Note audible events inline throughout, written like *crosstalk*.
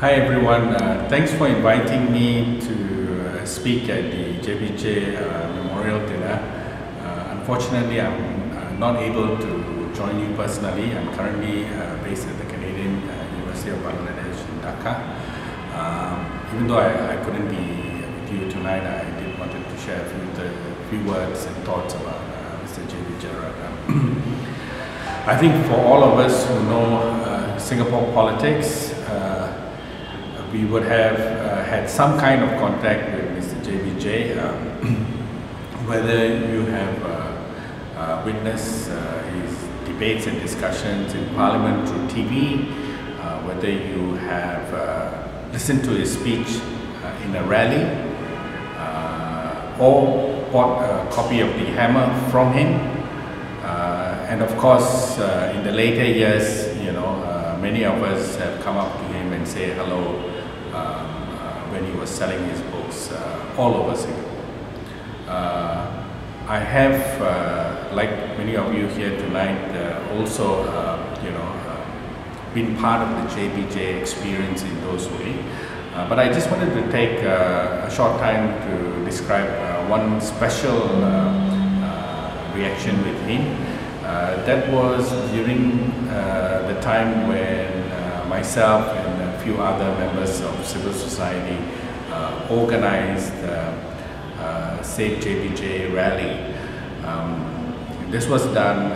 Hi everyone, uh, thanks for inviting me to uh, speak at the JBJ uh, Memorial Dinner. Uh, unfortunately, I'm uh, not able to join you personally. I'm currently uh, based at the Canadian University of Bangladesh in Dhaka. Um, even though I, I couldn't be with you tonight, I did wanted to share a few, the, few words and thoughts about Mr. J.B. Jeyaretnam. I think for all of us who know Singapore politics, we would have uh, had some kind of contact with Mr. JBJ, um, *clears throat* whether you have uh, uh, witnessed uh, his debates and discussions in Parliament through TV, uh, whether you have listened to his speech in a rally, or bought a copy of The Hammer from him. and of course, in the later years, you know, many of us have come up to him and say hello when he was selling his books uh, all over Singapore. Uh, I have, like many of you here tonight, also, you know, been part of the JBJ experience in those ways. Uh, but I just wanted to take uh, a short time to describe uh, one special reaction with him. that was during the time when myself and few other members of civil society uh, organized uh, uh, Save JBJ rally. Um, this was done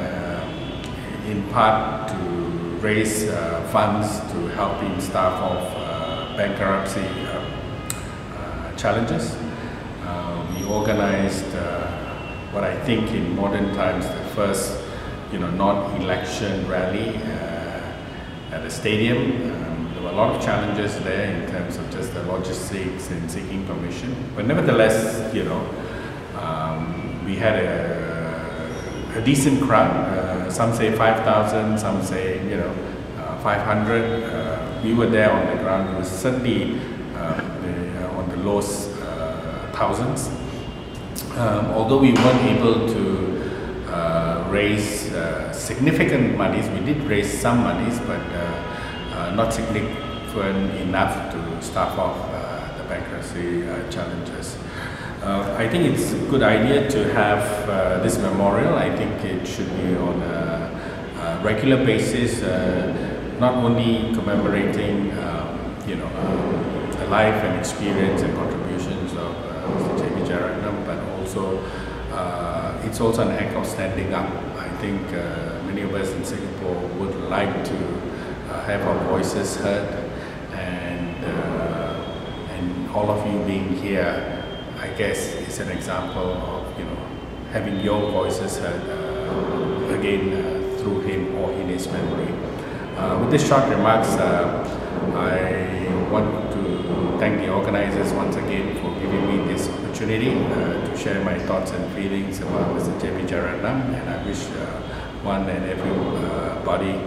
in part to raise funds to help helping staff of bankruptcy challenges. we organized what I think in modern times the first you know, non-election rally uh, at a stadium. Um, a lot of challenges there in terms of just the logistics and seeking permission. But nevertheless, you know, um, we had a, a decent crowd. Uh, some say 5,000, some say, you know, uh, 500. Uh, we were there on the ground. It was certainly uh, the, uh, on the uh, thousands. Um, although we weren't able to raise significant monies, we did raise some monies, but uh, not significant enough to start off uh, the bankruptcy uh, challenges. I think it's a good idea to have this memorial. I think it should be on a, a regular basis, not only commemorating um, you know, um, the life and experience and contributions of uh, Mr. J.B. Jeyaretnam, but also uh, it's also an act of standing up. I think uh, many of us in Singapore would like to have our voices heard and, uh, and all of you being here, I guess is an example of, you know, having your voices heard uh, again uh, through him or in his memory. Uh, with these short remarks, uh, I want to thank the organizers once again for giving me this opportunity uh, to share my thoughts and feelings about Mr. J.B. Jeyaretnam and I wish one and everybody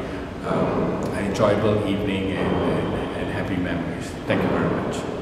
um, an enjoyable evening and, and, and happy memories. Thank you very much.